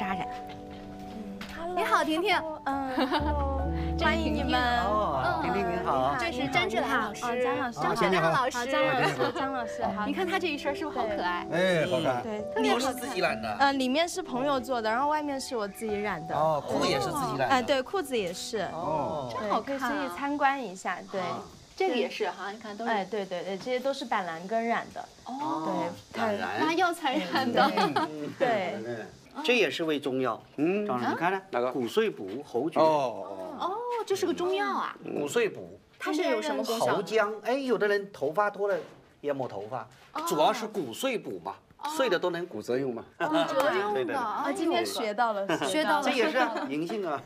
扎染。你好，婷婷。嗯，欢迎你们。哦，婷婷您好。这是詹志兰老师，张老师，张老师，张老师，张老师好。你看他这一身是不是好可爱？哎，好看。对，特别都是自己染的。呃，里面是朋友做的，然后外面是我自己染的。哦，裤也是自己染的。哎，对，裤子也是。哦，真好看。可以参观一下，对。这个也是哈，你看都是。哎，对对对，这些都是板蓝根染的。哦。对，板蓝。拿药材染的。对。这也是味中药，嗯，张老师你看呢？哪个？骨碎补侯爵。哦哦，这是个中药啊。骨碎补，它是有什么功效？喉浆，哎，有的人头发脱了也抹头发，主要是骨碎补嘛，碎的都能骨折用嘛。骨折用的啊，今天学到了，学到了。这也是 银杏啊。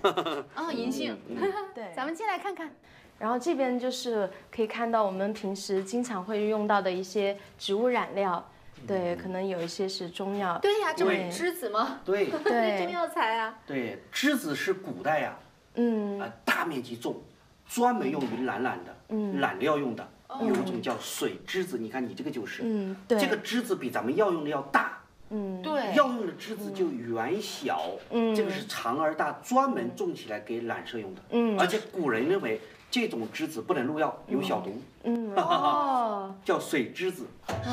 啊，银杏。对，咱们进来看看。然后这边就是可以看到我们平时经常会用到的一些植物染料。对，可能有一些是中药。对呀，这不是栀子吗？对，对，中药材啊。对，栀子是古代呀，嗯，啊，大面积种，专门用于染染的，嗯，染料用的，有一种叫水栀子，你看你这个就是，嗯，对，这个栀子比咱们药用的要大，嗯，对，药用的栀子就圆小，嗯，这个是长而大，专门种起来给染色用的，嗯，而且古人认为。这种栀子不能入药，有小毒。嗯 哦，叫水栀子。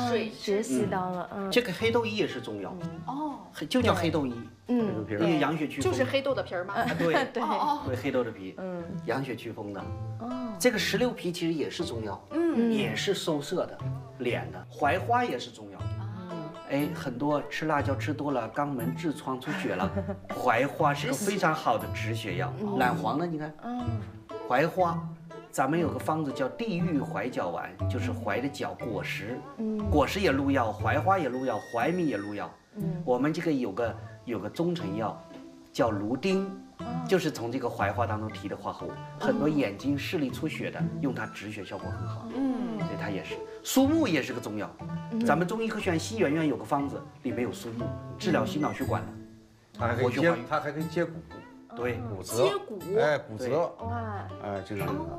水学习到了。嗯，这个黑豆衣也是中药。哦，就叫黑豆衣。嗯，因为养血祛风。就是黑豆的皮儿吗？对 对对，黑豆的皮。嗯，养血祛风的。哦，这个石榴皮其实也是中药。嗯，也是收涩的，脸的。槐花也是中药。哎，很多吃辣椒吃多了，肛门痔疮出血了，槐花是个非常好的止血药。懒黄呢，你看。嗯。槐花，咱们有个方子叫地狱槐角丸，就是槐的角果实，果实也入药，槐花也入药，槐米也入药。嗯，我们这个有个有个中成药，叫芦丁，就是从这个槐花当中提的花后，很多眼睛视力出血的，用它止血效果很好。嗯，所以它也是。苏木也是个中药，咱们中医科学院西园院有个方子，里面有苏木，治疗心脑血管的。它还可以接，它还可以接骨。对，骨折，接骨，哎，骨折，哇，哎，这个哦，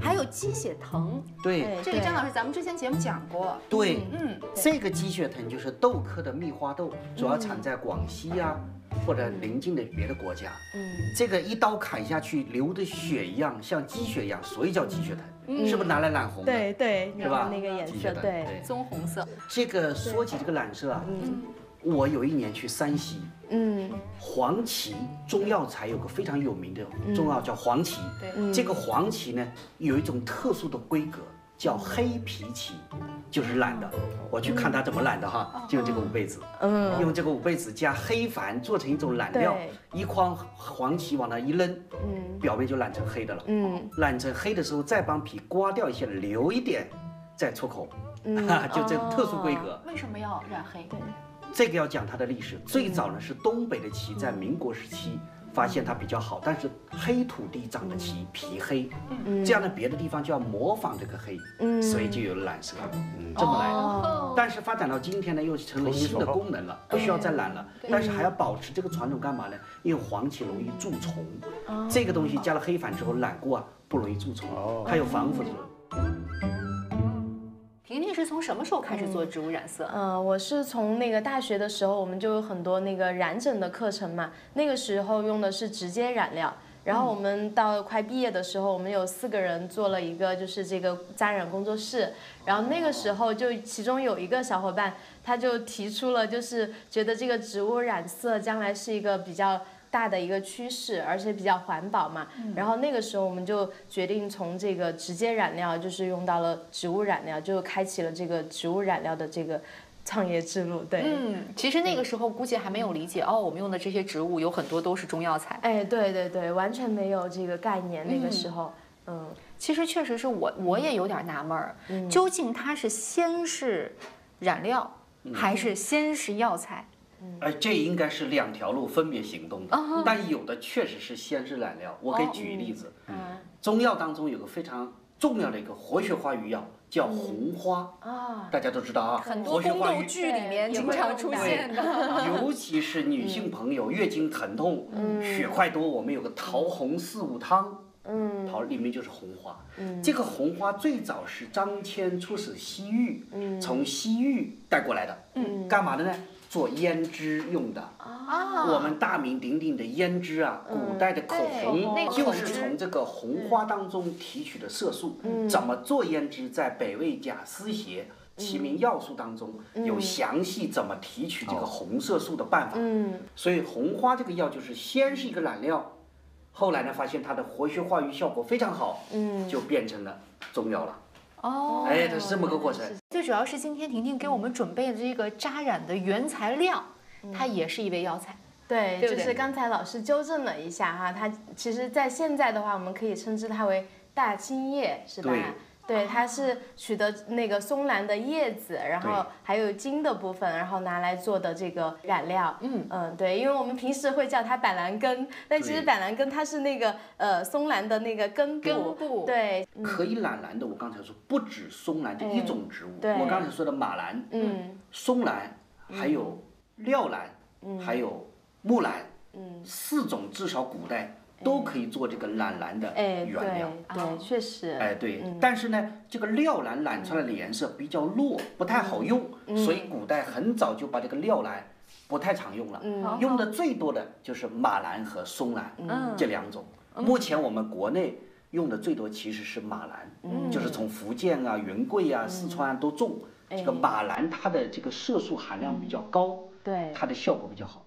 还有鸡血藤，对，这个张老师，咱们之前节目讲过，对，嗯，这个鸡血藤就是豆科的蜜花豆，主要产在广西呀或者邻近的别的国家，嗯，这个一刀砍下去流的血一样，像鸡血一样，所以叫鸡血藤，是不是拿来染红的？对对，是吧？那个颜色，对，棕红色。这个说起这个染色啊，嗯。我有一年去山西，嗯，黄芪中药材有个非常有名的中药叫黄芪，对，这个黄芪呢有一种特殊的规格，叫黑皮芪，就是染的。我去看他怎么染的哈，就用这个五倍子，嗯，用这个五倍子加黑矾做成一种染料，一筐黄芪往那一扔，嗯，表面就染成黑的了，嗯，染成黑的时候再帮皮刮掉一些，留一点，再出口，哈，就这特殊规格。为什么要染黑？对。这个要讲它的历史，最早呢是东北的芪，在民国时期发现它比较好，但是黑土地长的芪皮黑，这样的别的地方就要模仿这个黑，所以就有了染色，这么来的。但是发展到今天呢，又成了新的功能了，不需要再染了，但是还要保持这个传统干嘛呢？因为黄芪容易蛀虫，这个东西加了黑矾之后染过啊，不容易蛀虫，它有防腐作用。从什么时候开始做植物染色？嗯，我是从那个大学的时候，我们就有很多那个染整的课程嘛。那个时候用的是直接染料，然后我们到快毕业的时候，我们有四个人做了一个就是这个扎染工作室。然后那个时候就其中有一个小伙伴，他就提出了，就是觉得这个植物染色将来是一个比较。大的一个趋势，而且比较环保嘛。然后那个时候我们就决定从这个直接染料，就是用到了植物染料，就开启了这个植物染料的这个创业之路。对，嗯，其实那个时候估计还没有理解哦，我们用的这些植物有很多都是中药材。哎，对对对，完全没有这个概念。那个时候，嗯，其实确实是我我也有点纳闷儿，究竟它是先是染料，还是先是药材？哎，这应该是两条路分别行动的，但有的确实是先是染料。我给举一例子，中药当中有个非常重要的一个活血化瘀药，叫红花啊，大家都知道啊，很多宫斗剧里面经常出现的。尤 其是女性朋友月经疼痛、血块多，我们有个桃红四物汤，嗯，桃里面就是红花。这个红花最早是张骞出使西域，从西域带过来的，干嘛的呢？做胭脂用的啊。我们大名鼎鼎的胭脂啊，古代的口红就是从这个红花当中提取的色素。怎么做胭脂，在北魏贾思勰《齐名要术》当中有详细怎么提取这个红色素的办法。嗯。所以红花这个药就是先是一个染料，后来呢发现它的活血化瘀效果非常好，嗯，就变成了中药了。哦，哎，它是这么个过程。最主要是今天婷婷给我们准备的这个扎染的原材料，它也是一味药材。对，就是刚才老师纠正了一下哈，它其实在现在的话，我们可以称之它为大青叶，是吧？对，它是取的那个松兰的叶子，然后还有茎的部分，然后拿来做的这个染料。嗯嗯，对，因为我们平时会叫它板蓝根，但其实板蓝根它是那个呃松兰的那个根部。对，可以染蓝的，我刚才说不止松兰这一种植物，我刚才说的马兰、嗯，松兰，还有料兰，还有木兰，嗯，四种至少古代。都可以做这个染蓝的原料，对，确实，哎，对，但是呢，这个料蓝染出来的颜色比较弱，不太好用，所以古代很早就把这个料蓝不太常用了，用的最多的就是马蓝和松蓝这两种。目前我们国内用的最多其实是马蓝，就是从福建啊、云贵啊、四川都种。这个马蓝，它的这个色素含量比较高，对，它的效果比较好。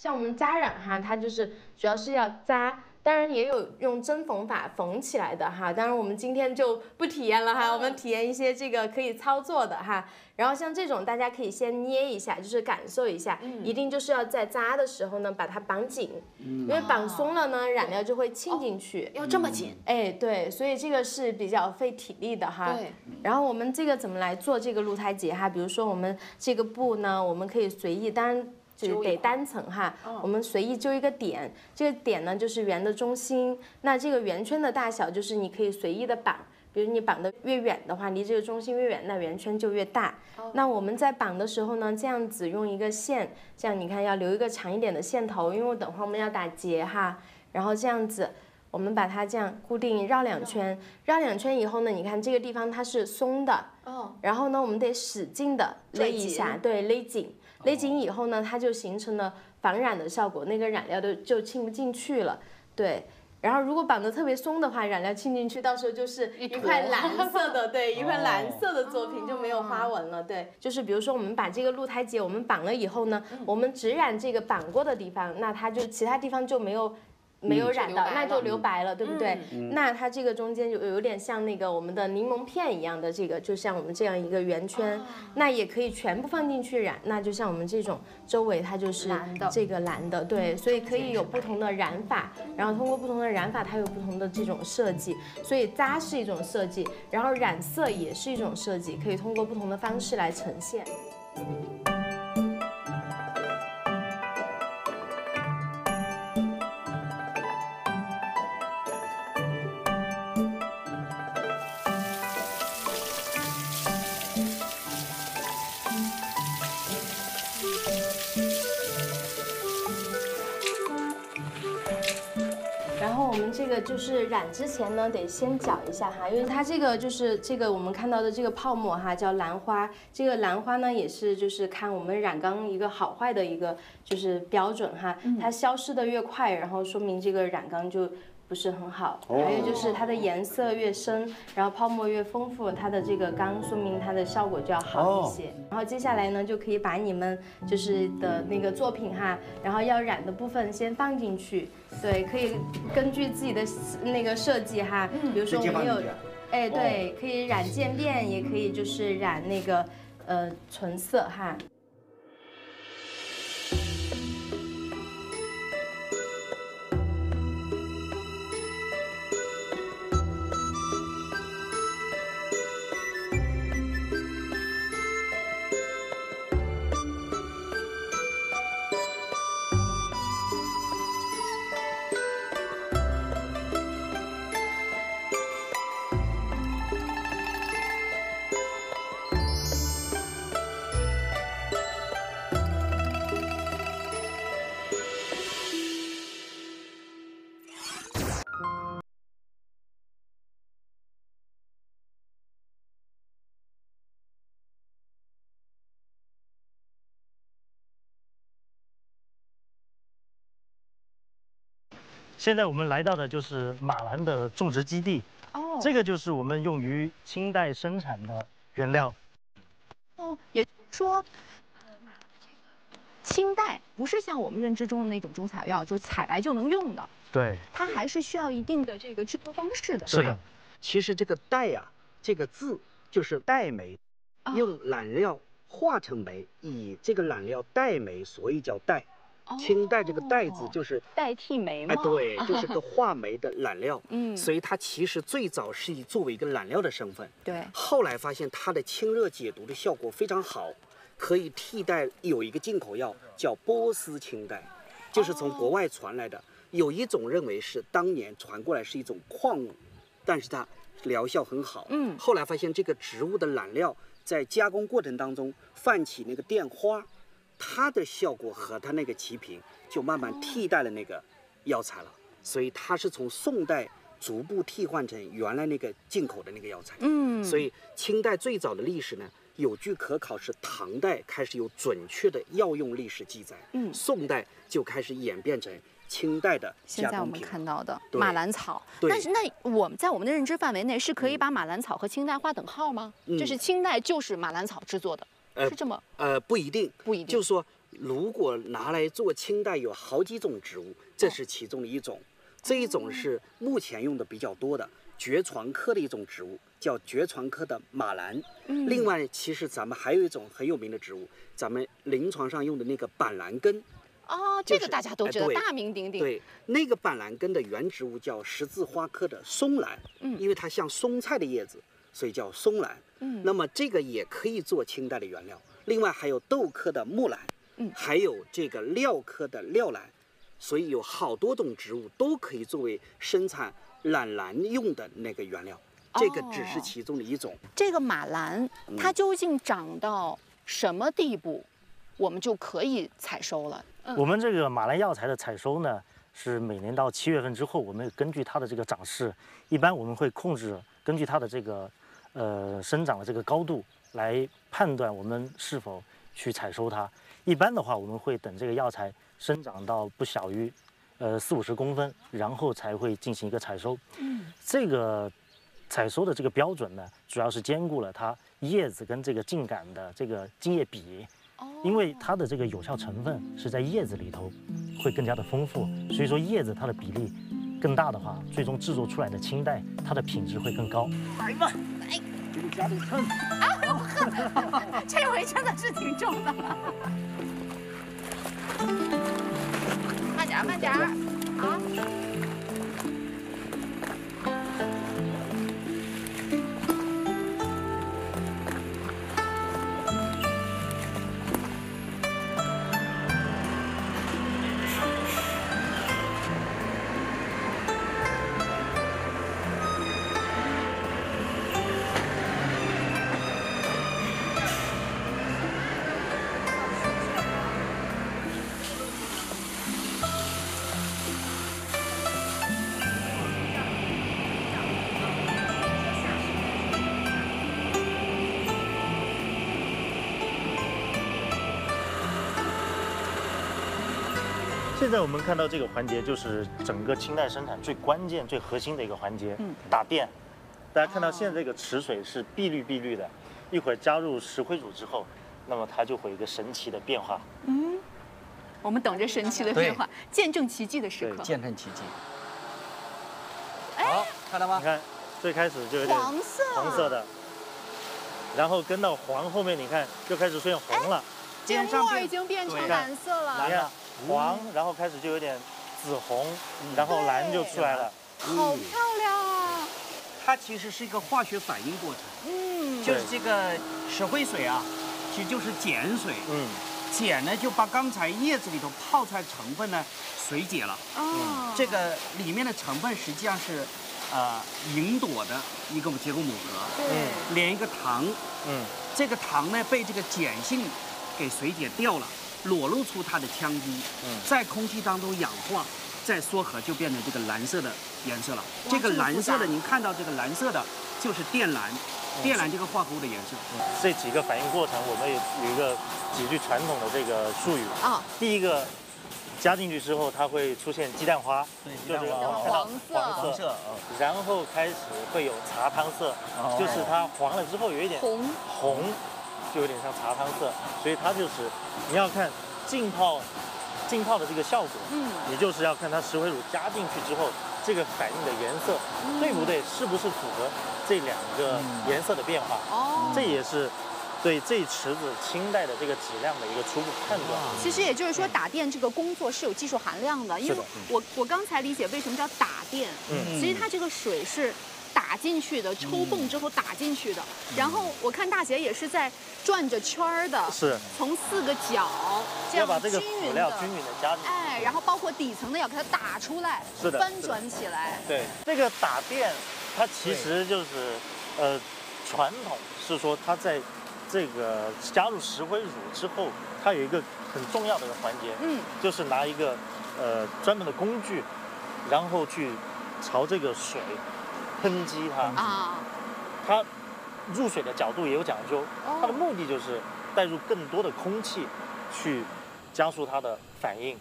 像我们扎染哈，它就是主要是要扎，当然也有用针缝法缝起来的哈。当然我们今天就不体验了哈，我们体验一些这个可以操作的哈。然后像这种大家可以先捏一下，就是感受一下，一定就是要在扎的时候呢把它绑紧，因为绑松了呢染料就会沁进去。要这么紧？哎，对，所以这个是比较费体力的哈。对。然后我们这个怎么来做这个露台结哈？比如说我们这个布呢，我们可以随意，当然。就得单层哈，我们随意揪一个点，这个点呢就是圆的中心，那这个圆圈的大小就是你可以随意的绑，比如你绑的越远的话，离这个中心越远，那圆圈就越大。那我们在绑的时候呢，这样子用一个线，这样你看要留一个长一点的线头，因为等会儿我们要打结哈，然后这样子，我们把它这样固定绕两圈，绕两圈以后呢，你看这个地方它是松的，哦，然后呢我们得使劲的勒一下，对，勒紧。勒紧以后呢，它就形成了防染的效果，那个染料都就沁不进去了。对，然后如果绑得特别松的话，染料沁进去，到时候就是一块蓝 色的，对，一块蓝色的作品就没有花纹了。对，就是比如说我们把这个露台结我们绑了以后呢，我们只染这个绑过的地方，那它就其他地方就没有。没有染到，那就留白了，对不对？那它这个中间就有点像那个我们的柠檬片一样的，这个就像我们这样一个圆圈，那也可以全部放进去染。那就像我们这种周围它就是这个蓝的，对，所以可以有不同的染法，然后通过不同的染法，它有不同的这种设计。所以扎是一种设计，然后染色也是一种设计，可以通过不同的方式来呈现。个就是染之前呢，得先搅一下哈，因为它这个就是这个我们看到的这个泡沫哈，叫兰花。这个兰花呢，也是就是看我们染缸一个好坏的一个就是标准哈，它消失的越快，然后说明这个染缸就。不是很好，还有就是它的颜色越深，然后泡沫越丰富，它的这个缸说明它的效果就要好一些。然后接下来呢，就可以把你们就是的那个作品哈，然后要染的部分先放进去。对，可以根据自己的那个设计哈，比如说我们有，哎对，可以染渐变，也可以就是染那个呃纯色哈。现在我们来到的就是马兰的种植基地。哦，这个就是我们用于清代生产的原料。哦，也说，清代不是像我们认知中的那种中草药，就是采来就能用的。对，它还是需要一定的这个制作方式的。是的，其实这个代呀，这个字就是代酶，用染料化成酶，以这个染料代酶，所以叫代。清代这个代字就是代替煤嘛？哎，对，就是个 化煤的染料。嗯，所以它其实最早是以作为一个染料的身份。对。后来发现它的清热解毒的效果非常好，可以替代有一个进口药叫波斯清代，就是从国外传来的。有一种认为是当年传过来是一种矿物，但是它疗效很好。嗯，后来发现这个植物的染料在加工过程当中泛起那个电花，它的效果和它那个齐平，就慢慢替代了那个药材了。所以它是从宋代逐步替换成原来那个进口的那个药材。嗯，所以清代最早的历史呢，有据可考是唐代开始有准确的药用历史记载。嗯，宋代就开始演变成。清代的现在我们看到的马兰草，但是那我们在我们的认知范围内是可以把马兰草和清代划等号吗？就是清代就是马兰草制作的，是这么？呃，不一定，不一定。就是说，如果拿来做清代有好几种植物，这是其中的一种。这一种是目前用的比较多的爵床科的一种植物，叫爵床科的马兰。嗯。另外，其实咱们还有一种很有名的植物，咱们临床上用的那个板蓝根。哦，这个大家都知道，大名鼎鼎。对，那个板蓝根的原植物叫十字花科的松兰，嗯，因为它像松菜的叶子，所以叫松兰。嗯，那么这个也可以做清代的原料。另外还有豆科的木兰，嗯，还有这个料科的料兰，所以有好多种植物都可以作为生产染蓝用的那个原料。这个只是其中的一种。这个马兰它究竟长到什么地步，我们就可以采收了？我们这个马兰药材的采收呢，是每年到七月份之后，我们根据它的这个长势，一般我们会控制，根据它的这个，呃，生长的这个高度来判断我们是否去采收它。一般的话，我们会等这个药材生长到不小于，呃，四五十公分，然后才会进行一个采收。嗯，这个采收的这个标准呢，主要是兼顾了它叶子跟这个茎秆的这个茎叶比。因为它的这个有效成分是在叶子里头，会更加的丰富，所以说叶子它的比例更大的话，最终制作出来的清代它的品质会更高。来吧，来，给你加点秤。啊，这回真的是挺重的。慢点，慢点，啊。现在我们看到这个环节，就是整个清代生产最关键、最核心的一个环节，嗯，打电。大家看到现在这个池水是碧绿碧绿的，一会儿加入石灰乳之后，那么它就会有一个神奇的变化。嗯，我们等着神奇的变化，见证奇迹的时刻。见证奇迹。好，看到吗？你看，最开始就有点黄色，黄色的，然后跟到黄后面，你看就开始出现红了。芥末已经变成蓝色了。你看。黄，然后开始就有点紫红，然后蓝就出来了，好漂亮啊！它其实是一个化学反应过程，嗯，就是这个石灰水啊，其实就是碱水，嗯，碱呢就把刚才叶子里头泡出来成分呢水解了，啊，这个里面的成分实际上是，呃，银朵的一个结构母核，嗯，连一个糖，嗯，这个糖呢被这个碱性给水解掉了。裸露出它的羟基，在空气当中氧化，再缩合就变成这个蓝色的颜色了。这个蓝色的，您看到这个蓝色的，就是靛蓝，靛蓝这个化合物的颜色。这几个反应过程，我们有有一个几句传统的这个术语。啊。第一个加进去之后，它会出现鸡蛋花，就是黄色，黄色，然后开始会有茶汤色，就是它黄了之后有一点红，红，就有点像茶汤色，所以它就是你要看浸泡，浸泡的这个效果，嗯，也就是要看它石灰乳加进去之后这个反应的颜色对不对，是不是符合这两个颜色的变化，哦，这也是。对这池子清代的这个质量的一个初步判断，其实也就是说打电这个工作是有技术含量的，因为我我刚才理解为什么叫打电，嗯，其实它这个水是打进去的，抽泵之后打进去的，然后我看大姐也是在转着圈儿的，是，从四个角这样均匀的均匀的加进去，哎，然后包括底层的要给它打出来，是的，翻转起来，对，这个打电它其实就是呃传统是说它在。这个加入石灰乳之后，它有一个很重要的一个环节，嗯，就是拿一个呃专门的工具，然后去朝这个水喷击它啊。它入水的角度也有讲究，它的目的就是带入更多的空气，去加速它的反应。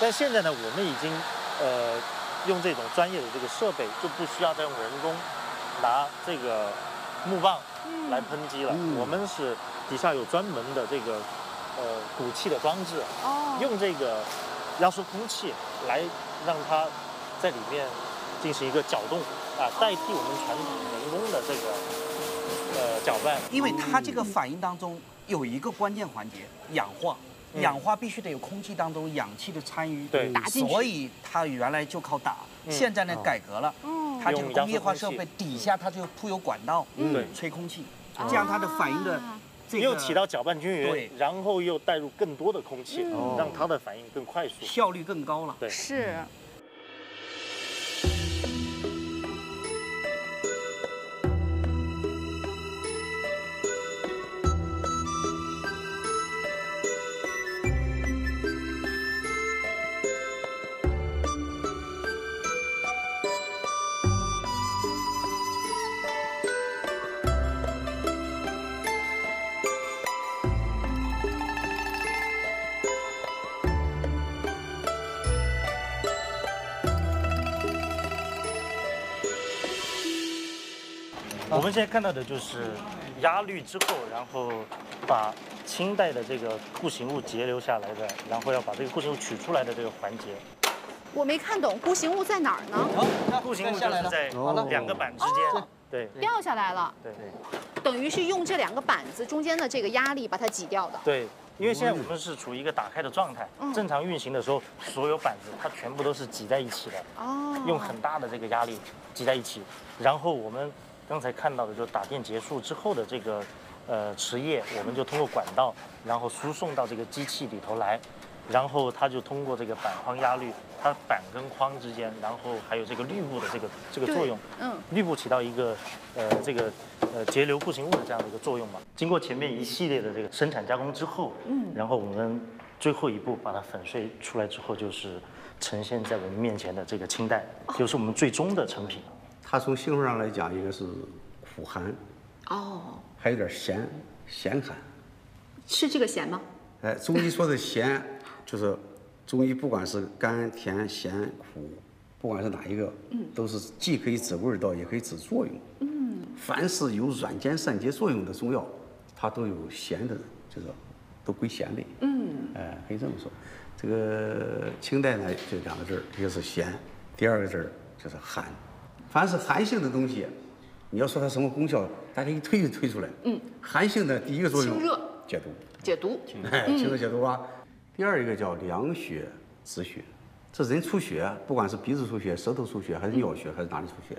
但现在呢，我们已经呃用这种专业的这个设备，就不需要再用人工拿这个木棒。来喷击了，我们是底下有专门的这个呃鼓气的装置，用这个压缩空气来让它在里面进行一个搅动啊，代替我们传统人工的这个呃搅拌。因为它这个反应当中有一个关键环节，氧化，氧化必须得有空气当中氧气的参与，对，打进去，所以它原来就靠打，现在呢改革了，它这个工业化设备底下它就铺有管道，对，吹空气。这样它的反应的又起到搅拌均匀，对然后又带入更多的空气，让它的反应更快速，效率更高了。对，是。们现在看到的就是压滤之后，然后把清代的这个固形物截留下来的，然后要把这个固形物取出来的这个环节。我没看懂固形物在哪儿呢？固形物就是在两个板之间，对，掉下来了。对，等于是用这两个板子中间的这个压力把它挤掉的。对，因为现在我们是处于一个打开的状态，正常运行的时候，所有板子它全部都是挤在一起的。哦。用很大的这个压力挤在一起，然后我们。刚才看到的就是打电结束之后的这个，呃，池液，我们就通过管道，然后输送到这个机器里头来，然后它就通过这个板框压滤，它板跟框之间，然后还有这个滤布的这个这个作用，嗯，滤布起到一个呃这个呃截留固形物的这样的一个作用嘛。经过前面一系列的这个生产加工之后，嗯，然后我们最后一步把它粉碎出来之后，就是呈现在我们面前的这个清代，就是我们最终的成品。它从形式上来讲，应该是苦寒，哦，还有点咸，咸寒，是这个咸吗？哎，中医说的咸，就是中医不管是甘、甜、咸、苦，不管是哪一个，嗯，都是既可以指味道，也可以指作用。嗯，凡是有软坚散结作用的中药，它都有咸的，就是都归咸类。嗯，哎，可以这么说。这个清代呢，就两个字儿，一个是咸，第二个字儿就是寒。凡是寒性的东西，你要说它什么功效，大家一推就推出来。嗯，寒性的第一个作用，清热解毒，解毒，清热解毒啊。第二一个叫凉血止血，这人出血，不管是鼻子出血、舌头出血，还是尿血，还是哪里出血，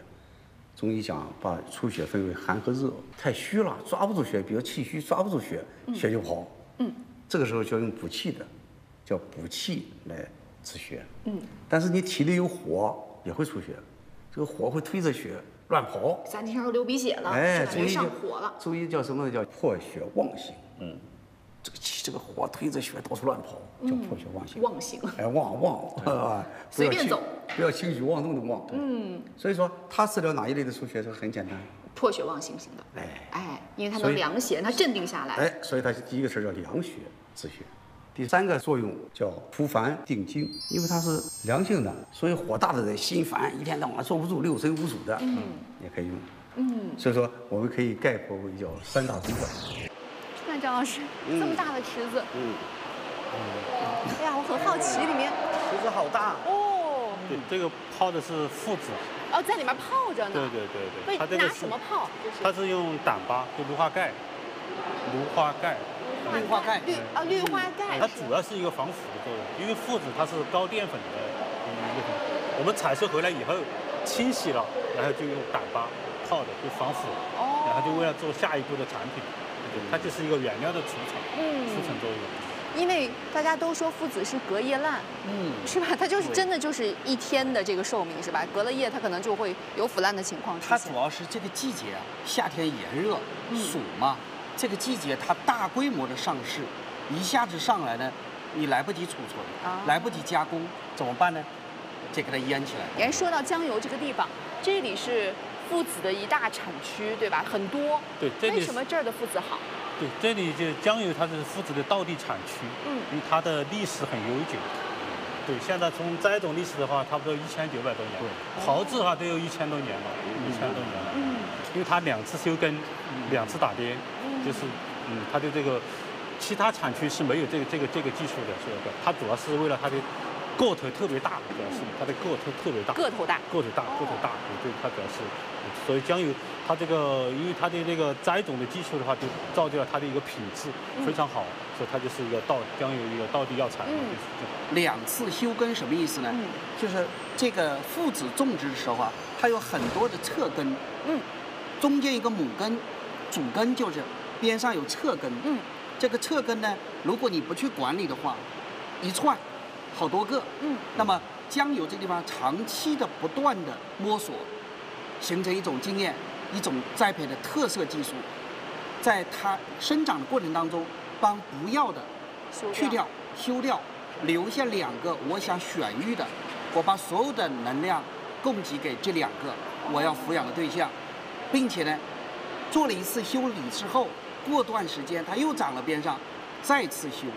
中医讲把出血分为寒和热。太虚了，抓不住血，比如气虚抓不住血，血就跑。嗯，这个时候就要用补气的，叫补气来止血。嗯，但是你体内有火，也会出血。这个火会推着血乱跑，三天要流鼻血了，哎，中医上火了。中医叫什么呢？叫破血妄行。嗯，这个气，这个火推着血到处乱跑，叫破血妄行。妄行，哎，旺旺啊，随便走，不要轻举妄动的妄。嗯，所以说他治疗哪一类的出血？是很简单，破血妄行型的。哎哎，因为它能凉血，它镇定下来。哎，所以它第一个词叫凉血止血。第三个作用叫除烦定惊，因为它是凉性的，所以火大的人心烦，一天到晚坐不住，六神无主的，嗯，也可以用。嗯，所以说我们可以概括为叫三大主管。那张老师这么大的池子，嗯，哎呀，我很好奇里面池子好大哦。对，这个泡的是附子。哦，在里面泡着呢。对对对对。拿什么泡？它是用胆巴，就氯化钙。氯化钙。氯化钙。氯啊，氯化钙。它主要是一个防腐的作用，因为附子它是高淀粉的一个。我们采收回来以后清洗了，然后就用胆巴泡的，就防腐。哦。然后就为了做下一步的产品，它就是一个原料的储藏，储存作用。因为大家都说附子是隔夜烂，嗯，是吧？它就是真的就是一天的这个寿命，是吧？隔了夜，它可能就会有腐烂的情况出现。它主要是这个季节啊，夏天炎热，暑嘛，这个季节它大规模的上市，一下子上来呢，你来不及储存，来不及加工，怎么办呢？就给它腌起来。您说到江油这个地方，这里是附子的一大产区，对吧？很多。对，为什么这儿的附子好？对，这里就江油，它是附子的道地产区，嗯，因为它的历史很悠久。对，现在从栽种历史的话，差不多一千九百多年。对，炮制的话都有一千多年了，一千多年了。嗯，因为它两次休耕，两次打颠，就是，嗯，它的这个其他产区是没有这个这个这个技术的，是吧？它主要是为了它的。个头特别大，主要是它的个头特别大。个头大，个头大，个头大，对，它主要是，所以江油它这个，因为它的这个栽种的技术的话，就造就了它的一个品质非常好，所以它就是一个道江油一个道地药材。嗯。两次休耕什么意思呢？嗯。就是这个父子种植的时候啊，它有很多的侧根。嗯。中间一个母根，主根就是边上有侧根。嗯。这个侧根呢，如果你不去管理的话，一串。好多个，嗯，那么将由这地方长期的不断的摸索，形成一种经验，一种栽培的特色技术，在它生长的过程当中，帮不要的去掉、修掉，留下两个我想选育的，我把所有的能量供给给这两个我要抚养的对象，并且呢，做了一次修理之后，过段时间它又长了边上，再次修。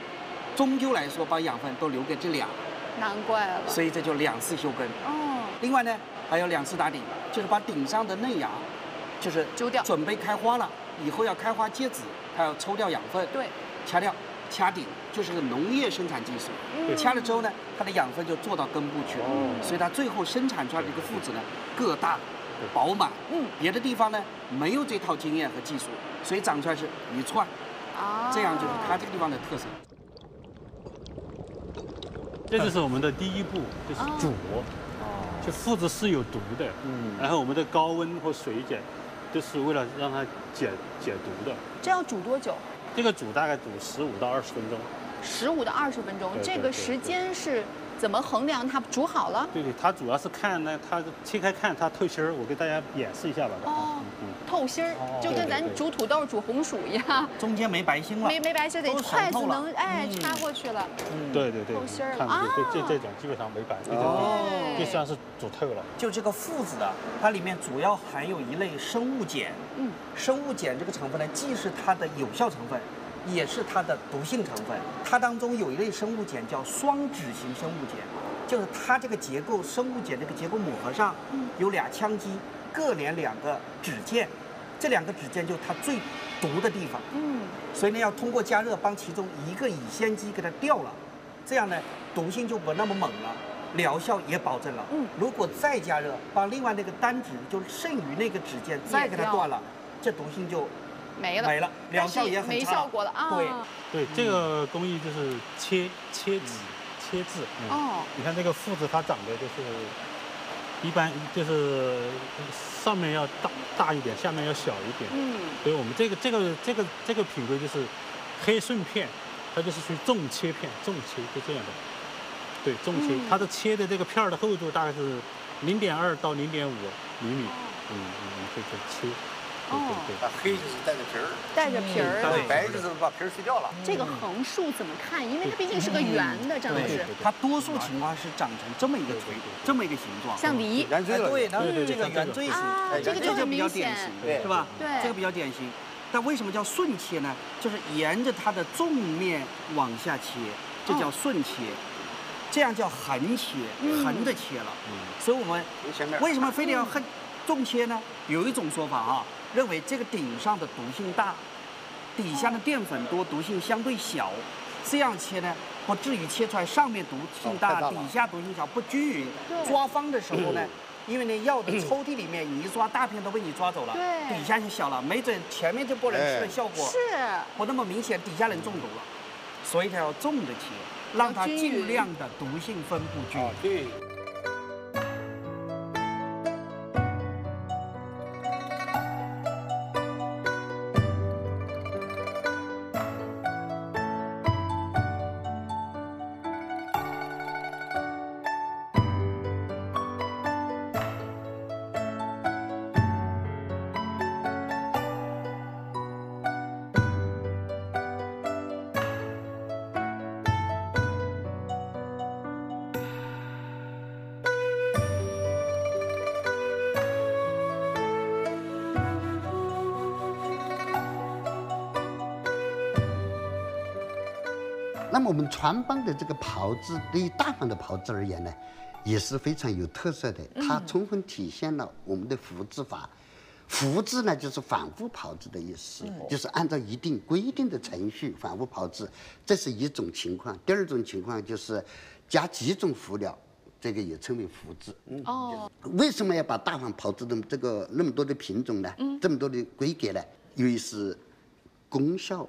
终究来说，把养分都留给这俩，难怪了。所以这就两次修根。哦。另外呢，还有两次打顶，就是把顶上的嫩芽，就是揪掉，准备开花了，以后要开花结籽，它要抽掉养分。对。掐掉，掐顶，就是个农业生产技术。嗯。掐了之后呢，它的养分就做到根部去了。哦。所以它最后生产出来的一个附子呢，个大，饱满。嗯。别的地方呢，没有这套经验和技术，所以长出来是一串。啊。这样就是它这个地方的特色。这就是我们的第一步，就是煮。就附子是有毒的，嗯，然后我们的高温或水碱，就是为了让它解解毒的。这要煮多久？这个煮大概煮十五到二十分钟。十五到二十分钟，这个时间是。怎么衡量它煮好了？对对，它主要是看呢它切开看它透心儿，我给大家演示一下吧。哦，透心儿，就跟咱煮土豆、煮红薯一样。中间没白心了。没没白心，得筷子能哎插过去了。嗯，对对对，透心儿了啊！这这种基本上没白，哦，就算是煮透了。就这个附子的，它里面主要含有一类生物碱。嗯，生物碱这个成分呢，既是它的有效成分。也是它的毒性成分，它当中有一类生物碱叫双酯型生物碱，就是它这个结构生物碱这个结构母核上有俩羟基，各连两个酯键，这两个酯键就是它最毒的地方。嗯，所以呢要通过加热帮其中一个乙酰基给它掉了，这样呢毒性就不那么猛了，疗效也保证了。嗯，如果再加热，把另外那个单酯就是剩余那个酯键再给它断了，这毒性就。没了，没了，疗效也很没效果了啊！对，对，这个工艺就是切切籽切字。哦，你看这个附子，它长得就是一般，就是上面要大大一点，下面要小一点。嗯，所以我们这个这个这个这个品规就是黑顺片，它就是属于重切片，重切就这样的。对，重切，它的切的这个片儿的厚度大概是零点二到零点五厘米。嗯嗯嗯，这个切。哦，它黑就是带着皮儿，带着皮儿，白就是把皮儿去掉了。这个横竖怎么看？因为它毕竟是个圆的，张老师。它多数情况是长成这么一个锤，这么一个形状，像梨。对，对对，这个圆锥形，这个就比较典型，是吧？对，这个比较典型。但为什么叫顺切呢？就是沿着它的纵面往下切，这叫顺切。这样叫横切，横着切了。所以我们为什么非得要横纵切呢？有一种说法啊，认为这个顶上的毒性大，底下的淀粉多，毒性相对小。这样切呢，不至于切出来上面毒性大，底下毒性小，不均匀。抓方的时候呢，因为那药的抽屉里面，你一抓大片都被你抓走了，底下就小了，没准前面就不能吃的效果是不那么明显，底下能中毒了。所以它要重的切，让它尽量的毒性分布均匀。那么我们川帮的这个炮制，对于大黄的炮制而言呢，也是非常有特色的。它充分体现了我们的复制法。复制呢，就是反复炮制的意思，就是按照一定规定的程序反复炮制，这是一种情况。第二种情况就是加几种辅料，这个也称为复制。哦。为什么要把大黄炮制的这个那么多的品种呢？这么多的规格呢？因为是功效。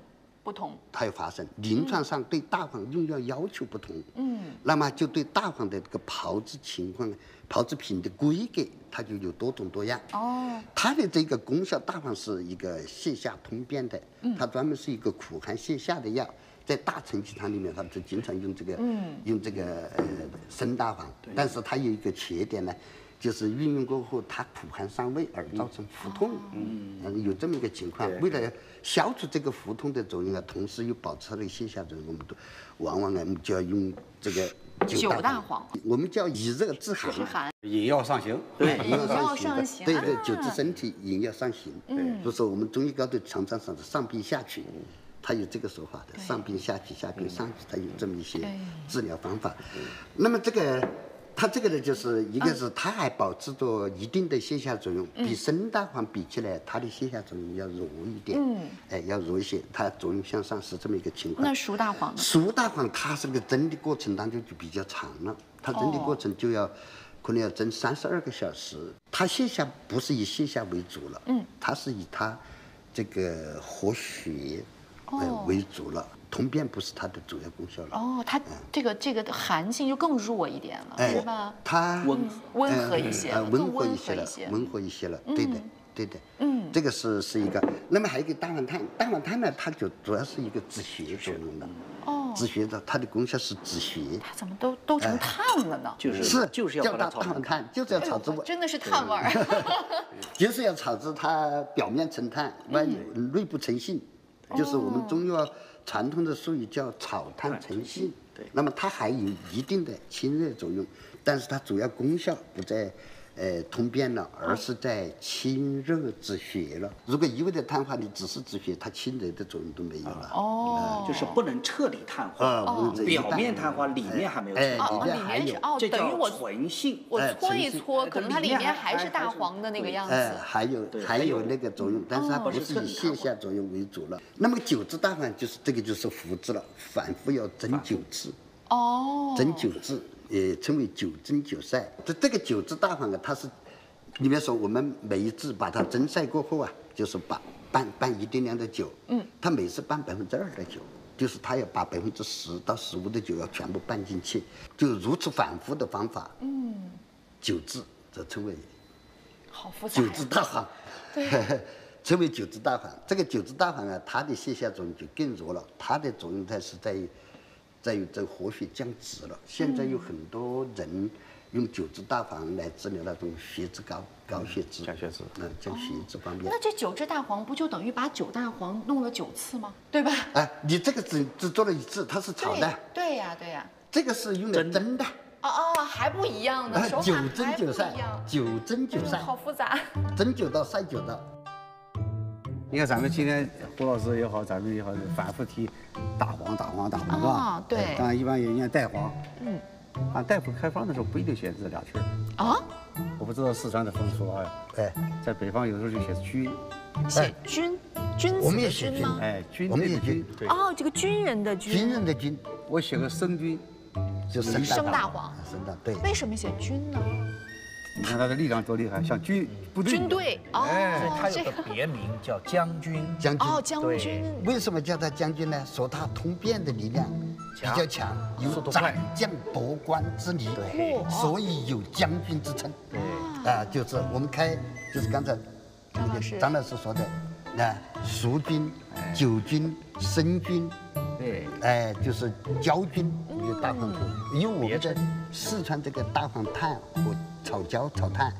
不同，它有发生。临床上对大黄用药要求不同，嗯，那么就对大黄的这个炮制情况、炮制品的规格，它就有多种多样。哦，它的这个功效，大黄是一个泻下通便的，它专门是一个苦寒泻下的药，在大承气汤里面，它就经常用这个，嗯用这个呃生大黄。但是它有一个缺点呢。就是运用过后，它苦寒伤胃而造成腹痛，嗯，有这么一个情况。为了消除这个腹痛的作用啊，同时又保持它的泻下作用，我们都往往呢，我们就要用这个九大黄。我们叫以热制寒，引药上行。对，饮药上行。对对，久治身体，引药上行。嗯，所以说我们中医高度常常说的上病下取，它有这个说法的，上病下去，下病上去，它有这么一些治疗方法。那么这个。它这个呢，就是一个是它还保持着一定的泻下作用，比生大黄比起来，它的泻下作用要弱一点。嗯，哎，要弱一些，它作用向上是这么一个情况。那熟大黄呢？熟大黄它这个蒸的过程当中就比较长了，它蒸的过程就要可能要蒸三十二个小时。它泻下不是以泻下为主了，嗯，它是以它这个活血呃为主了。通便不是它的主要功效了。哦，它这个这个寒性就更弱一点了，是吧？它温温和一些，温和一些了，温和一些了。对的，对的。嗯，这个是是一个。那么还有一个大黄炭，大黄炭呢，它就主要是一个止血作用的。哦。止血的，它的功效是止血。它怎么都都成炭了呢？就是是就是要大黄炭，就是要炒制。真的是炭味儿。就是要炒制它表面成炭，外内部成性，就是我们中药。传统的术语叫草炭成性，对，那么它还有一定的清热作用，但是它主要功效不在，呃，通便了，而是在清热止血了。如果一味的炭化，你只是止血，它清热的作用都没有了。哦，就是不能彻底炭化，哦，表面炭化，里面还没有。哎，里面还有，哦，等于我纯性，我搓一搓，可能它里面还是大黄的那个样子。哎，还有还有那个作用，但是它不是以泻下作用为主了。那么九制大黄就是这个就是复制了，反复要针九次。哦，针九次。也称为九蒸九晒，这这个九制大黄啊，它是里面说我们每一次把它蒸晒过后啊，就是把拌拌一定量的酒，嗯，它每次拌百分之二的酒，就是它要把百分之十到十五的酒要全部拌进去，就如此反复的方法，嗯，九制则称为好复杂，九制大黄，对，称为九制大黄。这个九制大黄啊，它的泻下作用就更弱了，它的作用在是在于。再有这活血降脂了，现在有很多人用九制大黄来治疗那种血脂高、高血脂、降血脂，嗯，降血脂方面。那这九制大黄不就等于把九大黄弄了九次吗？对吧？哎，你这个只只做了一次，它是炒的。对呀，对呀。这个是用来蒸的。哦哦，还不一样呢，九蒸九晒，九蒸九晒，好复杂。蒸九道，晒九道。你看咱们今天胡老师也好，咱们也好，反复提大黄、大黄、大黄，是吧？对。当然，一般也念带黄。嗯。啊，大夫开方的时候不一定写这俩字儿。啊？我不知道四川的风俗啊。哎，在北方有时候就写军。写军，军子的军吗？哎，军。我们也军。哦，这个军人的军。军人的军，我写个生军，就生大黄。生大对。为什么写军呢？你看他的力量多厉害，像军部队。军队哦，他有个别名叫将军。将军哦，将军。为什么叫他将军呢？说他通变的力量比较强，有斩将夺关之力，对，所以有将军之称。对，啊，就是我们开，就是刚才那个张老师说的，那蜀军、九军、申军，对，哎，就是焦军有大黄土，因为我们在四川这个大黄炭和。炒焦、炒炭，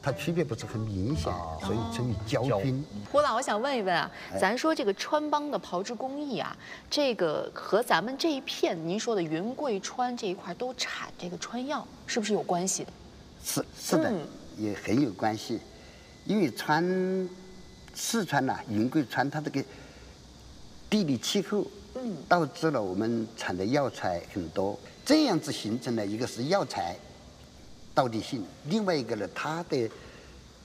它区别不是很明显，所以称为焦菌。胡老，我想问一问啊，咱说这个川帮的炮制工艺啊，这个和咱们这一片您说的云贵川这一块都产这个川药，是不是有关系的？是是的，也很有关系，因为川四川呐，云贵川它这个地理气候，嗯，导致了我们产的药材很多，这样子形成了一个是药材。道理性，另外一个呢，它的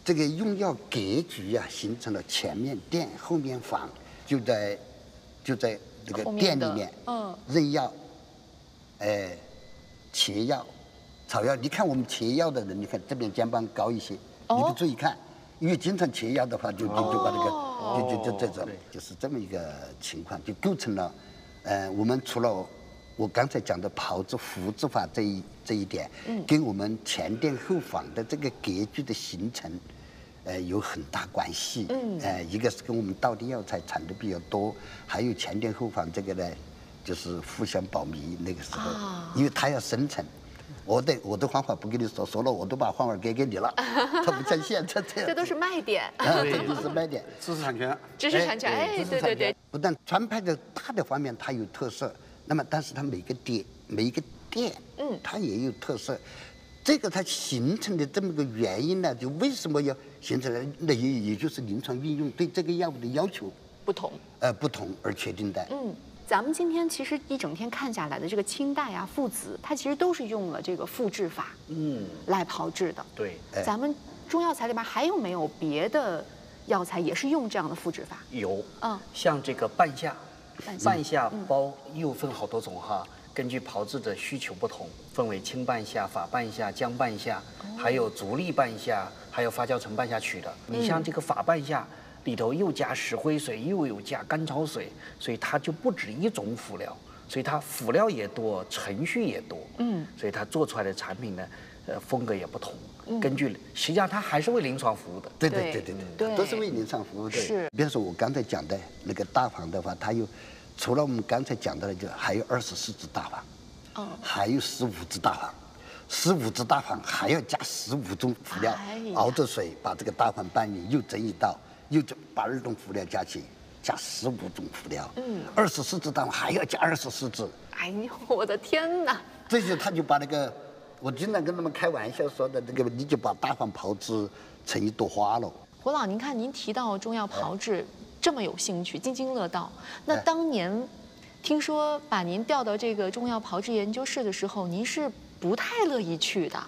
这个用药格局啊，形成了前面店，后面房，就在就在这个店里面，嗯，任药，哎，切药，草药。你看我们切药的人，你看这边肩膀高一些，你不注意看，因为经常切药的话，就就就把这个，就就就这种，就是这么一个情况，就构成了，呃，我们除了。我刚才讲的炮制复制法这一这一点，跟我们前店后坊的这个格局的形成，呃，有很大关系。嗯，呃，一个是跟我们道地药材产的比较多，还有前店后坊这个呢，就是互相保密那个时候，因为它要生存，我的我的方法不跟你说，说了我都把方法给给你了，他不像现在这样。这都是卖点。这都是卖点，知识产权。知识产权，哎，对对对。不但川派的大的方面它有特色。那么，但是它每个点每一个店，嗯，它也有特色，这个它形成的这么个原因呢，就为什么要形成呢？那也也就是临床运用对这个药物的要求不同，呃，不同而确定的。嗯，咱们今天其实一整天看下来的这个清代啊、附子，它其实都是用了这个复制法，嗯，来炮制的。对，咱们中药材里面还有没有别的药材也是用这样的复制法？有，嗯，像这个半夏。半夏包又分好多种哈，根据炮制的需求不同，分为清半夏、法半夏、姜半夏，还有足利半夏，还有发酵成半夏曲的。你像这个法半夏里头又加石灰水，又有加甘草水，所以它就不止一种辅料，所以它辅料也多，程序也多。嗯，所以它做出来的产品呢，呃，风格也不同。根据实际上它还是为临床服务的。对对对对对，都是为临床服务的。是。比如说我刚才讲的那个大黄的话，它有。除了我们刚才讲到的，就还有二十四支大黄，哦，还有十五只大黄，十五只大黄还要加十五种辅料，熬着水把这个大黄拌匀，又蒸一道，又把二种辅料加起，加十五种辅料，嗯，二十四支大黄还要加二十四支。哎呦，我的天哪！这就他就把那个，我经常跟他们开玩笑说的这个，你就把大黄炮制成一朵花了。胡老，您看您提到中药炮制。这么有兴趣，津津乐道。那当年听说把您调到这个中药炮制研究室的时候，您是不太乐意去的。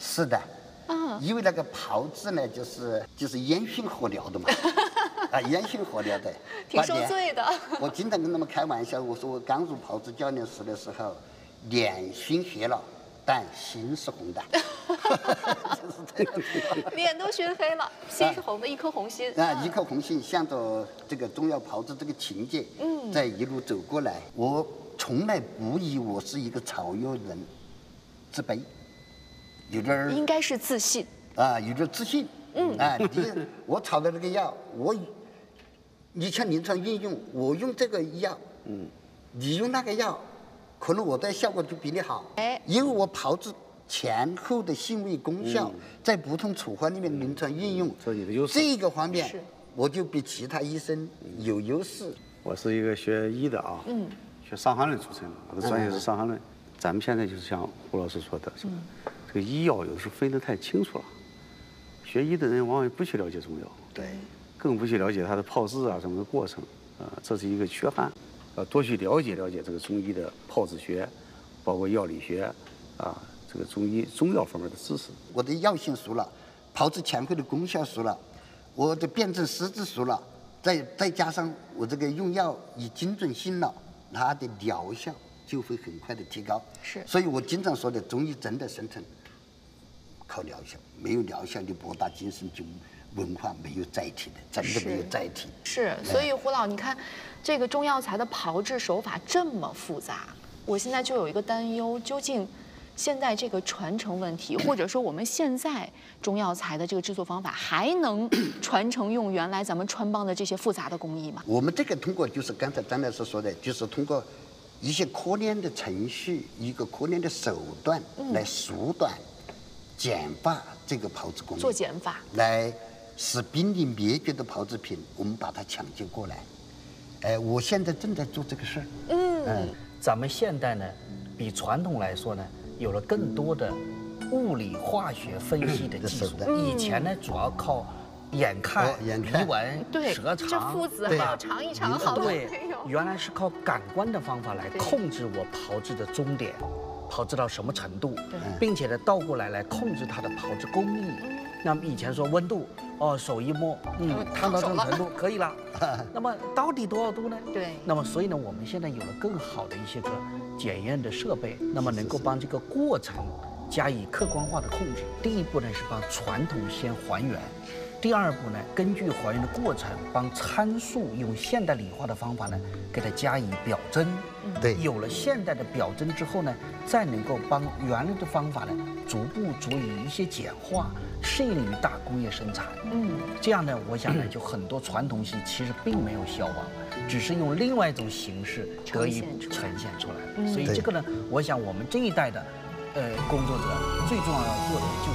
是的，嗯，因为那个炮制呢，就是就是烟熏火燎的嘛，啊，烟熏火燎的，挺受罪的。我经常跟他们开玩笑，我说我刚入炮制教练室的时候，脸熏黑了。但心是红的，就是这样。脸都熏黑了，心是红的，一颗红心。啊，一颗红心，向着这个中药炮制这个情节，嗯，在一路走过来，我从来不以我是一个草药人自卑，有点儿。应该是自信。啊，有点自信。嗯。啊，你我炒的这个药，我，你像临床应用，我用这个药，嗯，你用那个药。可能我的效果就比你好，哎，因为我炮制前后的性味功效，在不同处方里面临床应用，这你的优势，这个方面我就比其他医生有优势。我是一个学医的啊，嗯，学伤寒论出身的，我的专业是伤寒论。咱们现在就是像胡老师说的，是吧？这个医药有时候分得太清楚了，学医的人往往不去了解中药，对，更不去了解它的炮制啊什么的过程，啊，这是一个缺憾，呃，多去了解了解这个中医的炮制学，包括药理学，啊，这个中医中药方面的知识。我的药性熟了，炮制前后的功效熟了，我的辨证施治熟了，再再加上我这个用药以精准性了，它的疗效就会很快的提高。是，所以我经常说的，中医真的生存靠疗效，没有疗效你博大精深就。文化没有载体的，真的没有载体。是，所以胡老，你看，这个中药材的炮制手法这么复杂，我现在就有一个担忧：究竟现在这个传承问题，或者说我们现在中药材的这个制作方法，还能传承用原来咱们川帮的这些复杂的工艺吗？我们这个通过就是刚才张老师说的，就是通过一些科练的程序，一个科练的手段来缩短、简化这个炮制工艺，做减法来。使濒临灭绝的炮制品，我们把它抢救过来。哎，我现在正在做这个事儿。嗯，咱们现代呢，比传统来说呢，有了更多的物理化学分析的技术。以前呢，主要靠眼看、鼻闻、舌尝，这父子还要尝一尝，好对，原来是靠感官的方法来控制我炮制的终点，炮制到什么程度，并且呢，倒过来来控制它的炮制工艺。那么以前说温度。哦，手一摸，嗯，烫到这种程度可以了。那么到底多少度呢？对。那么所以呢，我们现在有了更好的一些个检验的设备，那么能够帮这个过程加以客观化的控制。第一步呢是把传统先还原，第二步呢根据还原的过程，帮参数用现代理化的方法呢给它加以表征。对。有了现代的表征之后呢，再能够帮原来的方法呢逐步逐以一些简化。适应于大工业生产，嗯，这样呢，我想呢，就很多传统戏其实并没有消亡，只是用另外一种形式得以呈现出来。所以这个呢，我想我们这一代的，呃，工作者最重要要做的就是。